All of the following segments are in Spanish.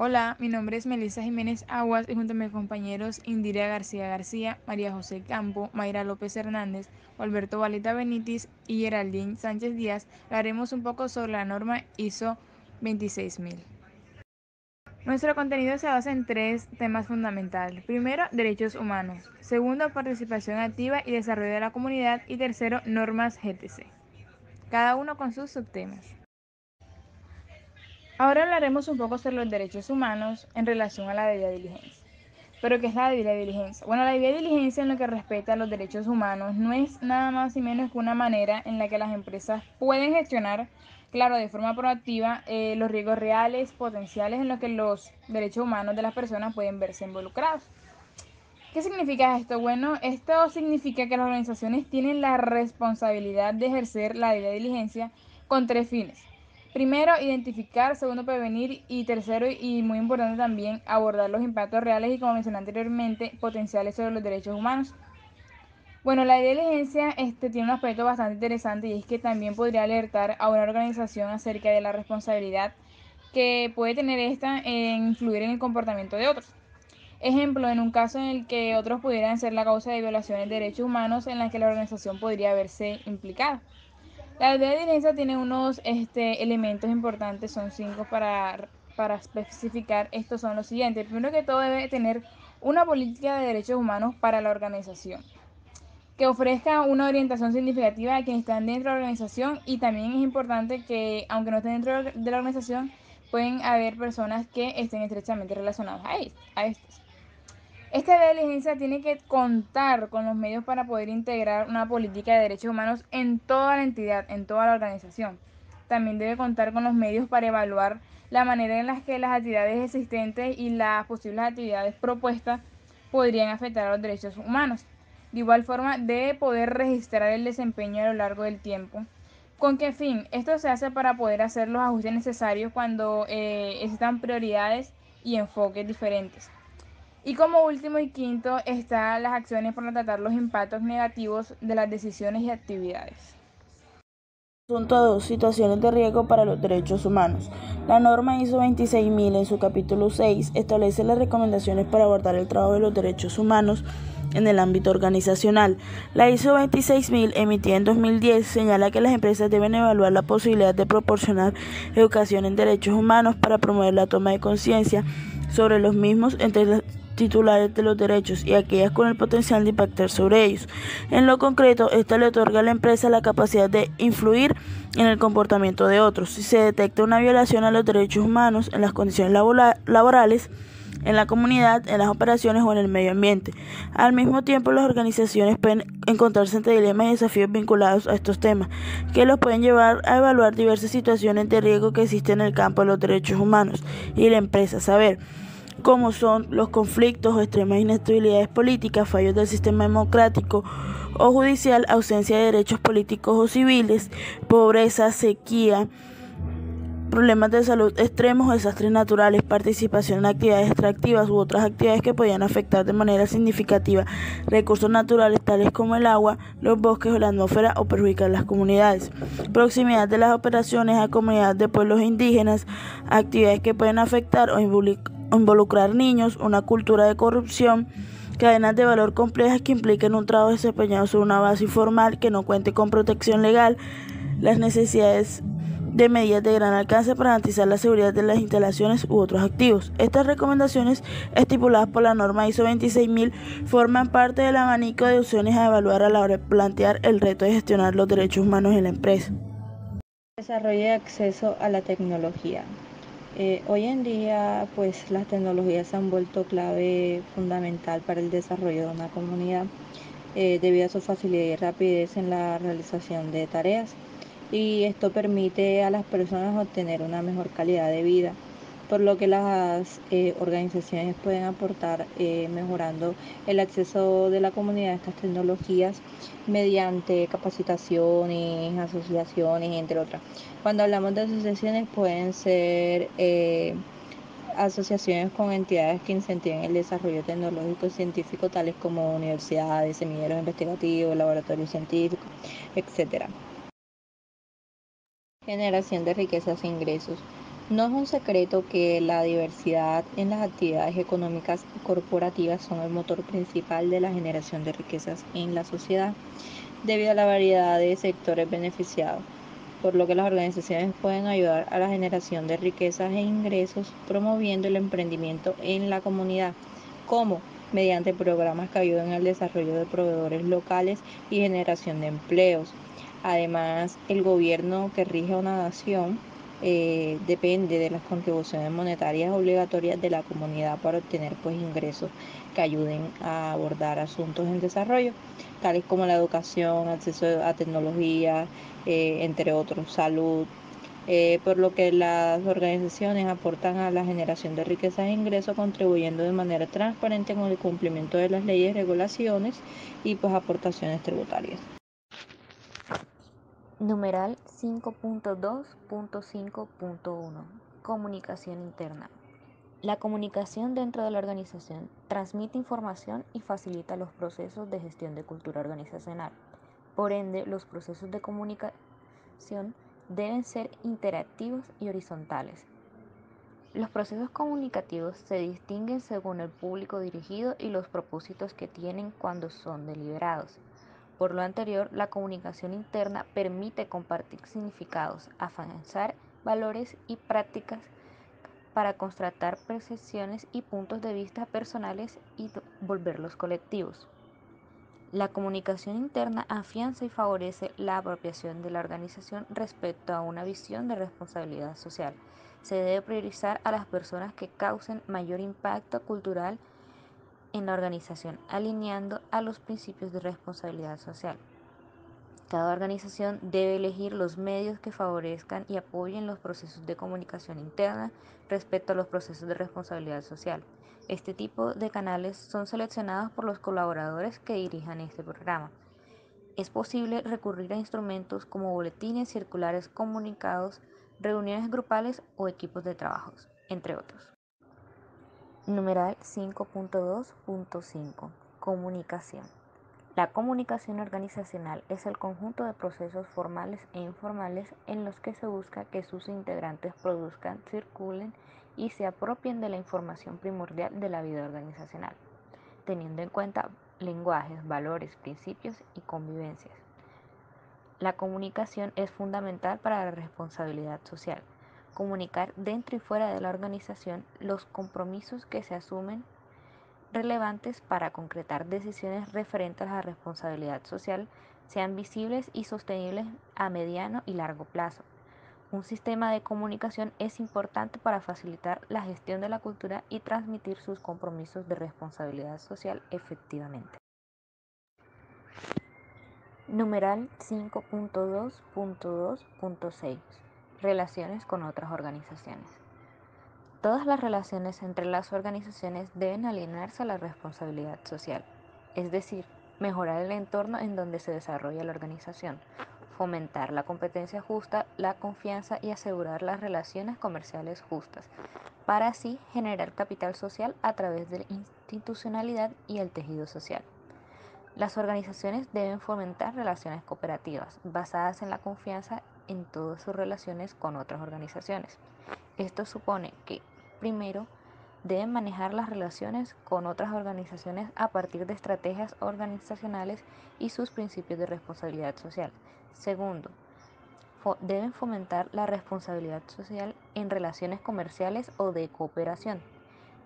Hola, mi nombre es Melissa Jiménez Aguas y junto a mis compañeros Indira García García, María José Campo, Mayra López Hernández, Alberto Valeta Benitis y Geraldine Sánchez Díaz hablaremos un poco sobre la norma ISO 26000. Nuestro contenido se basa en tres temas fundamentales. Primero, derechos humanos. Segundo, participación activa y desarrollo de la comunidad. Y tercero, normas GTC. Cada uno con sus subtemas. Ahora hablaremos un poco sobre los derechos humanos en relación a la debida diligencia. ¿Pero qué es la debida diligencia? Bueno, la debida diligencia en lo que respecta a los derechos humanos no es nada más y menos que una manera en la que las empresas pueden gestionar, claro, de forma proactiva, eh, los riesgos reales, potenciales en los que los derechos humanos de las personas pueden verse involucrados. ¿Qué significa esto? Bueno, esto significa que las organizaciones tienen la responsabilidad de ejercer la debida diligencia con tres fines. Primero, identificar, segundo, prevenir y tercero, y muy importante también, abordar los impactos reales y, como mencioné anteriormente, potenciales sobre los derechos humanos. Bueno, la diligencia este, tiene un aspecto bastante interesante y es que también podría alertar a una organización acerca de la responsabilidad que puede tener esta en influir en el comportamiento de otros. Ejemplo, en un caso en el que otros pudieran ser la causa de violaciones de derechos humanos en la que la organización podría verse implicada. La de diligencia tiene unos este, elementos importantes, son cinco para, para especificar. Estos son los siguientes. Primero que todo debe tener una política de derechos humanos para la organización que ofrezca una orientación significativa a quienes están dentro de la organización y también es importante que aunque no estén dentro de la organización pueden haber personas que estén estrechamente relacionadas a, estos. Esta diligencia tiene que contar con los medios para poder integrar una política de derechos humanos en toda la entidad, en toda la organización. También debe contar con los medios para evaluar la manera en la que las actividades existentes y las posibles actividades propuestas podrían afectar a los derechos humanos. De igual forma, debe poder registrar el desempeño a lo largo del tiempo. ¿Con qué fin? Esto se hace para poder hacer los ajustes necesarios cuando eh, existan prioridades y enfoques diferentes. Y como último y quinto están las acciones para tratar los impactos negativos de las decisiones y actividades. Son todas situaciones de riesgo para los derechos humanos. La norma ISO 26000 en su capítulo 6 establece las recomendaciones para abordar el trabajo de los derechos humanos en el ámbito organizacional. La ISO 26000 emitida en 2010 señala que las empresas deben evaluar la posibilidad de proporcionar educación en derechos humanos para promover la toma de conciencia sobre los mismos entre las titulares de los derechos y aquellas con el potencial de impactar sobre ellos. En lo concreto, esta le otorga a la empresa la capacidad de influir en el comportamiento de otros. Si se detecta una violación a los derechos humanos en las condiciones laborales, en la comunidad, en las operaciones o en el medio ambiente. Al mismo tiempo, las organizaciones pueden encontrarse entre dilemas y desafíos vinculados a estos temas, que los pueden llevar a evaluar diversas situaciones de riesgo que existen en el campo de los derechos humanos y la empresa saber como son los conflictos o extremas inestabilidades políticas, fallos del sistema democrático o judicial, ausencia de derechos políticos o civiles, pobreza, sequía, problemas de salud extremos, desastres naturales, participación en actividades extractivas u otras actividades que podían afectar de manera significativa recursos naturales tales como el agua, los bosques o la atmósfera o perjudicar las comunidades, proximidad de las operaciones a comunidades de pueblos indígenas, actividades que pueden afectar o involucrar involucrar niños, una cultura de corrupción, cadenas de valor complejas que impliquen un trabajo desempeñado sobre una base informal que no cuente con protección legal, las necesidades de medidas de gran alcance para garantizar la seguridad de las instalaciones u otros activos. Estas recomendaciones estipuladas por la norma ISO 26000 forman parte del abanico de opciones a evaluar a la hora de plantear el reto de gestionar los derechos humanos en la empresa. Desarrollo de acceso a la tecnología. Eh, hoy en día, pues las tecnologías se han vuelto clave fundamental para el desarrollo de una comunidad eh, debido a su facilidad y rapidez en la realización de tareas. Y esto permite a las personas obtener una mejor calidad de vida por lo que las eh, organizaciones pueden aportar eh, mejorando el acceso de la comunidad a estas tecnologías mediante capacitaciones, asociaciones, entre otras. Cuando hablamos de asociaciones pueden ser eh, asociaciones con entidades que incentiven el desarrollo tecnológico y científico, tales como universidades, semilleros investigativos, laboratorios científicos, etc. Generación de riquezas e ingresos. No es un secreto que la diversidad en las actividades económicas corporativas son el motor principal de la generación de riquezas en la sociedad, debido a la variedad de sectores beneficiados, por lo que las organizaciones pueden ayudar a la generación de riquezas e ingresos promoviendo el emprendimiento en la comunidad, como mediante programas que ayuden al desarrollo de proveedores locales y generación de empleos. Además, el gobierno que rige una nación eh, depende de las contribuciones monetarias obligatorias de la comunidad para obtener pues ingresos que ayuden a abordar asuntos en desarrollo, tales como la educación, acceso a tecnología, eh, entre otros, salud, eh, por lo que las organizaciones aportan a la generación de riquezas e ingresos, contribuyendo de manera transparente con el cumplimiento de las leyes, regulaciones y pues aportaciones tributarias. Numeral 5.2.5.1 Comunicación interna. La comunicación dentro de la organización transmite información y facilita los procesos de gestión de cultura organizacional. Por ende, los procesos de comunicación deben ser interactivos y horizontales. Los procesos comunicativos se distinguen según el público dirigido y los propósitos que tienen cuando son deliberados. Por lo anterior, la comunicación interna permite compartir significados, afianzar valores y prácticas para constatar percepciones y puntos de vista personales y volverlos colectivos. La comunicación interna afianza y favorece la apropiación de la organización respecto a una visión de responsabilidad social. Se debe priorizar a las personas que causen mayor impacto cultural en la organización, alineando a los principios de responsabilidad social. Cada organización debe elegir los medios que favorezcan y apoyen los procesos de comunicación interna respecto a los procesos de responsabilidad social. Este tipo de canales son seleccionados por los colaboradores que dirijan este programa. Es posible recurrir a instrumentos como boletines, circulares, comunicados, reuniones grupales o equipos de trabajo, entre otros. Numeral 5.2.5 Comunicación. La comunicación organizacional es el conjunto de procesos formales e informales en los que se busca que sus integrantes produzcan, circulen y se apropien de la información primordial de la vida organizacional, teniendo en cuenta lenguajes, valores, principios y convivencias. La comunicación es fundamental para la responsabilidad social comunicar dentro y fuera de la organización los compromisos que se asumen relevantes para concretar decisiones referentes a la responsabilidad social sean visibles y sostenibles a mediano y largo plazo. Un sistema de comunicación es importante para facilitar la gestión de la cultura y transmitir sus compromisos de responsabilidad social efectivamente. Numeral 5.2.2.6 Relaciones con otras organizaciones. Todas las relaciones entre las organizaciones deben alinearse a la responsabilidad social, es decir, mejorar el entorno en donde se desarrolla la organización, fomentar la competencia justa, la confianza y asegurar las relaciones comerciales justas, para así generar capital social a través de la institucionalidad y el tejido social. Las organizaciones deben fomentar relaciones cooperativas basadas en la confianza en todas sus relaciones con otras organizaciones. Esto supone que, primero, deben manejar las relaciones con otras organizaciones a partir de estrategias organizacionales y sus principios de responsabilidad social. Segundo, deben fomentar la responsabilidad social en relaciones comerciales o de cooperación.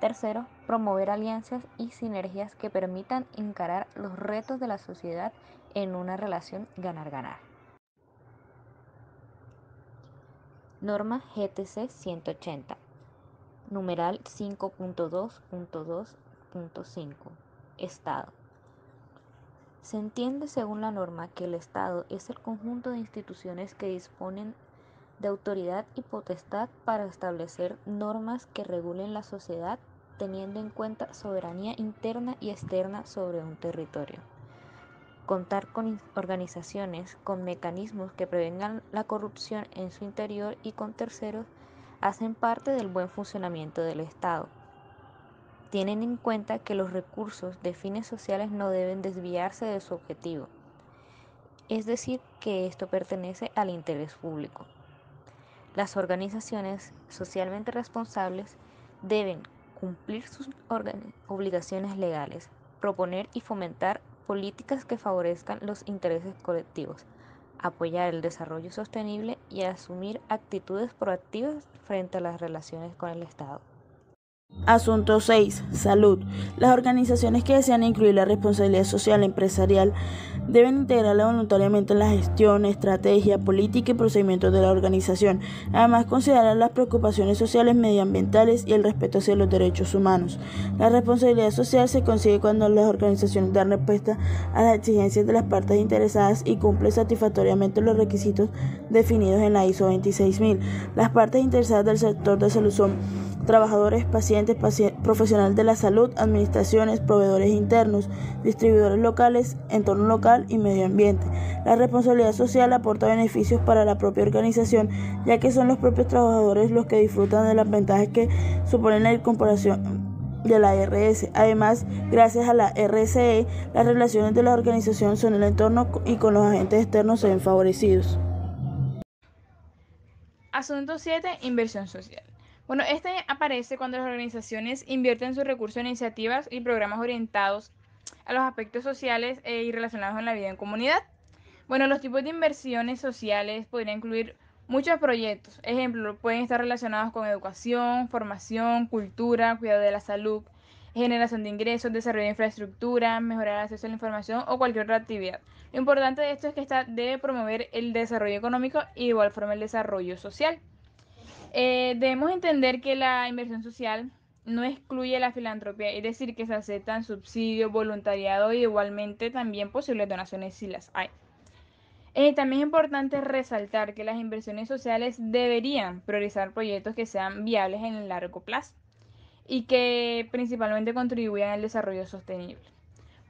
Tercero, promover alianzas y sinergias que permitan encarar los retos de la sociedad en una relación ganar-ganar. Norma GTC 180. Numeral 5.2.2.5. Estado. Se entiende según la norma que el Estado es el conjunto de instituciones que disponen de autoridad y potestad para establecer normas que regulen la sociedad teniendo en cuenta soberanía interna y externa sobre un territorio contar con organizaciones, con mecanismos que prevengan la corrupción en su interior y con terceros, hacen parte del buen funcionamiento del Estado. Tienen en cuenta que los recursos de fines sociales no deben desviarse de su objetivo, es decir, que esto pertenece al interés público. Las organizaciones socialmente responsables deben cumplir sus obligaciones legales, proponer y fomentar políticas que favorezcan los intereses colectivos, apoyar el desarrollo sostenible y asumir actitudes proactivas frente a las relaciones con el Estado. Asunto 6. Salud. Las organizaciones que desean incluir la responsabilidad social empresarial deben integrarla voluntariamente en la gestión, estrategia, política y procedimientos de la organización. Además, considerar las preocupaciones sociales, medioambientales y el respeto hacia los derechos humanos. La responsabilidad social se consigue cuando las organizaciones dan respuesta a las exigencias de las partes interesadas y cumplen satisfactoriamente los requisitos definidos en la ISO 26000. Las partes interesadas del sector de salud son trabajadores, pacientes, profesionales de la salud, administraciones, proveedores internos, distribuidores locales, entorno local y medio ambiente. La responsabilidad social aporta beneficios para la propia organización, ya que son los propios trabajadores los que disfrutan de las ventajas que suponen la incorporación de la RS. Además, gracias a la RSE, las relaciones de la organización con el entorno y con los agentes externos se ven favorecidos. Asunto 7. Inversión social. Bueno, este aparece cuando las organizaciones invierten sus recursos en iniciativas y programas orientados a los aspectos sociales eh, y relacionados con la vida en comunidad. Bueno, los tipos de inversiones sociales podrían incluir muchos proyectos. Ejemplo, pueden estar relacionados con educación, formación, cultura, cuidado de la salud, generación de ingresos, desarrollo de infraestructura, mejorar el acceso a la información o cualquier otra actividad. Lo importante de esto es que esta debe promover el desarrollo económico y de igual forma el desarrollo social. Eh, debemos entender que la inversión social no excluye la filantropía, es decir, que se aceptan subsidios, voluntariado y igualmente también posibles donaciones si las hay. Eh, también es importante resaltar que las inversiones sociales deberían priorizar proyectos que sean viables en el largo plazo y que principalmente contribuyan al desarrollo sostenible.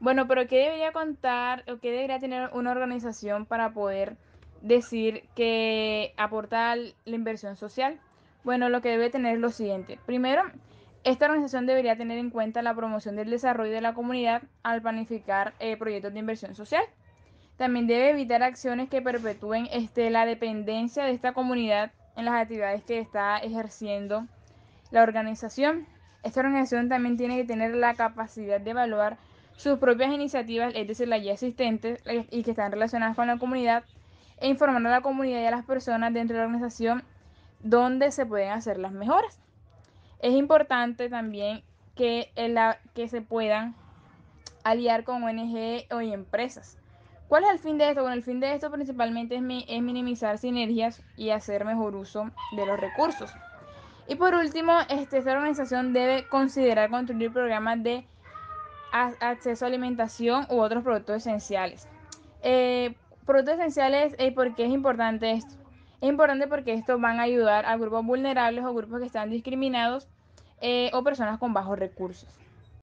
Bueno, pero ¿qué debería contar o qué debería tener una organización para poder decir que aporta la inversión social? Bueno, lo que debe tener es lo siguiente. Primero, esta organización debería tener en cuenta la promoción del desarrollo de la comunidad al planificar eh, proyectos de inversión social. También debe evitar acciones que perpetúen este, la dependencia de esta comunidad en las actividades que está ejerciendo la organización. Esta organización también tiene que tener la capacidad de evaluar sus propias iniciativas, es decir, las ya existentes eh, y que están relacionadas con la comunidad, e informar a la comunidad y a las personas dentro de la organización dónde se pueden hacer las mejoras. Es importante también que, que se puedan aliar con ONG o empresas. ¿Cuál es el fin de esto? Bueno, el fin de esto principalmente es, es minimizar sinergias y hacer mejor uso de los recursos. Y por último, este, esta organización debe considerar construir programas de acceso a alimentación u otros productos esenciales. Eh, productos esenciales, eh, ¿por qué es importante esto? Es importante porque esto van a ayudar a grupos vulnerables o grupos que están discriminados eh, o personas con bajos recursos.